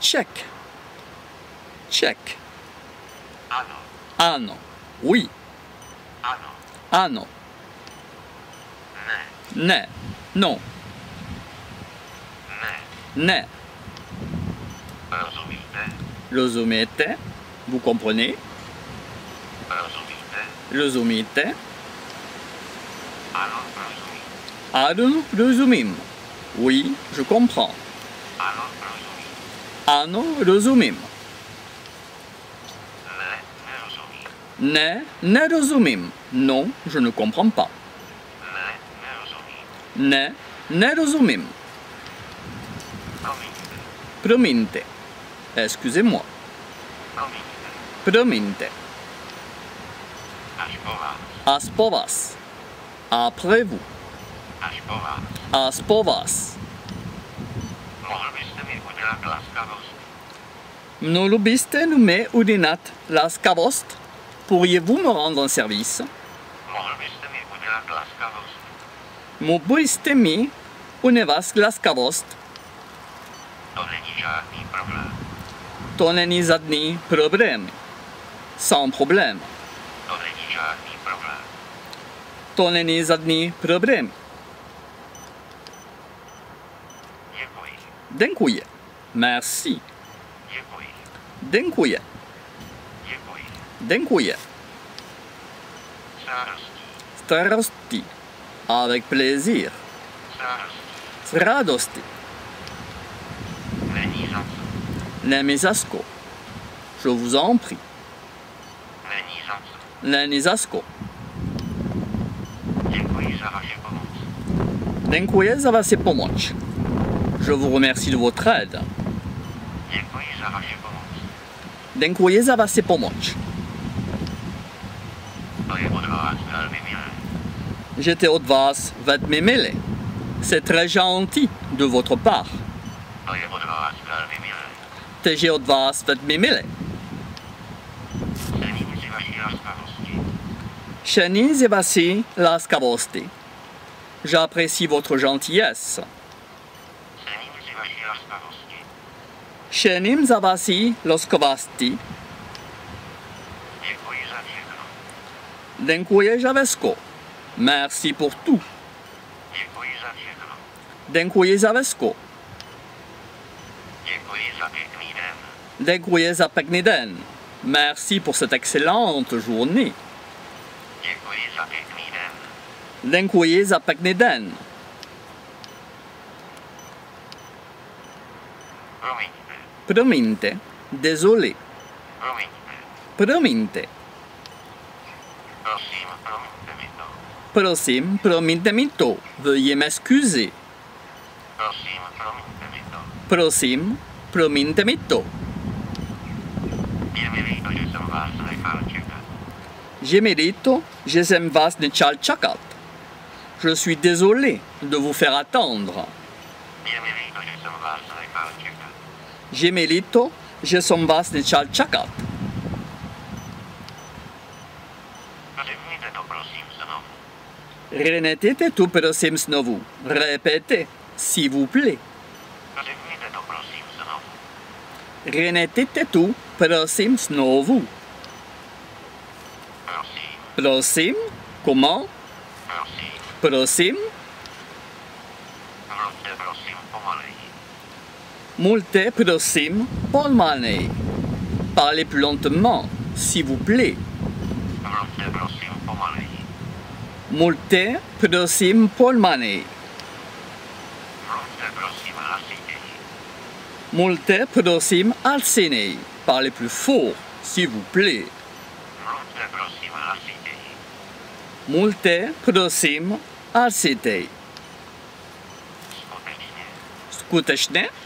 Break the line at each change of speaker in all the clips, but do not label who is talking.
Check. Check.
Ano.
Ano. Oui.
Ano.
Ano.
Ne.
Ne. Non.
Ne.
Ne.
Rozumíte?
Vous comprenez?
Rozumíte? Ano, rozumím.
Oui, je comprends.
Ano.
Ano, rozumím.
Ne, nerozumím.
Ne, nerozumím. Non, je ne comprends pas.
Ne, nerozumím.
Ne, nerozumím.
Promiňte.
Excusez-moi.
Promiňte. Až po vás.
Après vous.
Až po vás. Mohl byste mi udělat laskavost?
Pourriez-vous me rendre un service?
Mohl byste mi udělat laskavost? To není žádný problém.
To není žádný problém. Sans problème.
To není žádný problém.
To není žádný problém.
Děkuji.
Merci.
S radostí.
Starosti. Avec plaisir.
S
radosti. Je vous en prie.
Není za co.
Není zasko.
Děkuji za vaši pomoc.
Děkuji za vaši pomoc. Je vous remercie de votre aide.
Děkuji za vaši pomoc.
J'étais od vás velmi milé. C'est très gentil de votre part.
To je od vás velmi milé.
Takže od vás velmi milé.
Cením si vaší laskavosti.
Cením si vaši laskavosti. J'apprécie votre gentillesse. Za
všechno.
Děkuji za vesko. Merci pour tout.
Za všechno.
Děkuji za
pěkný den.
Merci pour cette excellente journée.
Děkuji za pěkný den. Promiňte.
Désolé.
Promiňte.
Promiňte.
Prosím, promiňte mi to.
Veuillez m'excuser.
Prosím, promiňte mi to. Je čekat.
Je jsem vás nechal čakat. Je suis désolé de vous faire attendre.
Líto, že jsem vás. Řekněte to prosím znovu.
Renetete tu prosím znovu. Répétez, s'il vous plaît.
Řekněte to prosím znovu.
Renetete tu prosím znovu.
Prosím,
Prosím, comment?
prosím.
Prosím,
Mluvte prosím pomaleji.
Multe prosím, polmanej. Parlez plus lentement, s'il vous plaît.
Mluvte prosím hlasitěji.
Multe prosím, alcenej. Parlez plus fort, s'il vous plaît. Multe prosím, alcetej.
Skutečně,
Skutečně?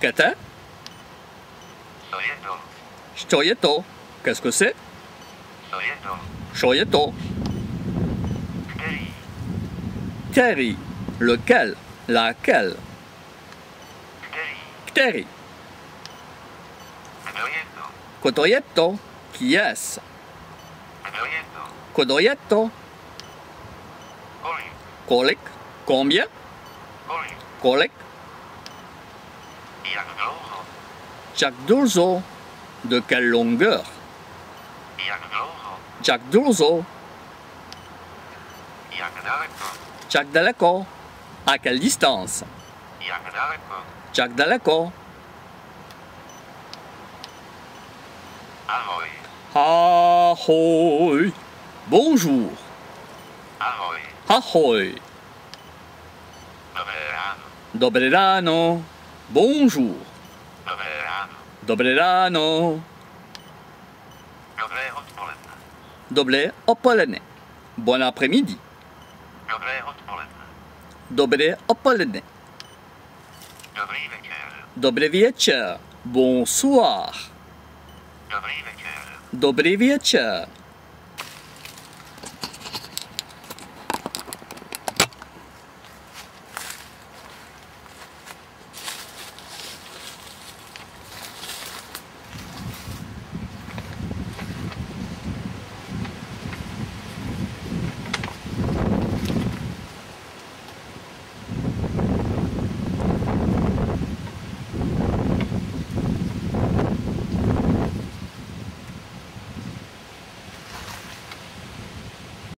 Kde?
Kdy? Où?
Kde?
Kdy? Što je to? Qu'est-ce que c'est?
Co je to?
Što je to?
Který?
Který? Lequel? Laquelle?
Který?
Který?
Kdo je to?
Kdo je to? Qui est-ce?
Kdo je to?
Kdo je to?
Kolik?
Kolik? Combien?
Kolik? Jak dlouho?
De quelle longueur?
Jak daleko?
Jak daleko? À quelle distance?
Jak daleko? Ahoj.
Ahoy! Bonjour! Ahoy!
Dobré ráno!
Bonjour! Dobré ráno!
Dobré odpoledne.
Dobré odpoledne! Bon après-midi!
Dobré odpoledne.
Dobré odpoledne!
Dobrý večer.
Dobrý večer! Bonsoir!
Dobrý večer.
Dobrý večer!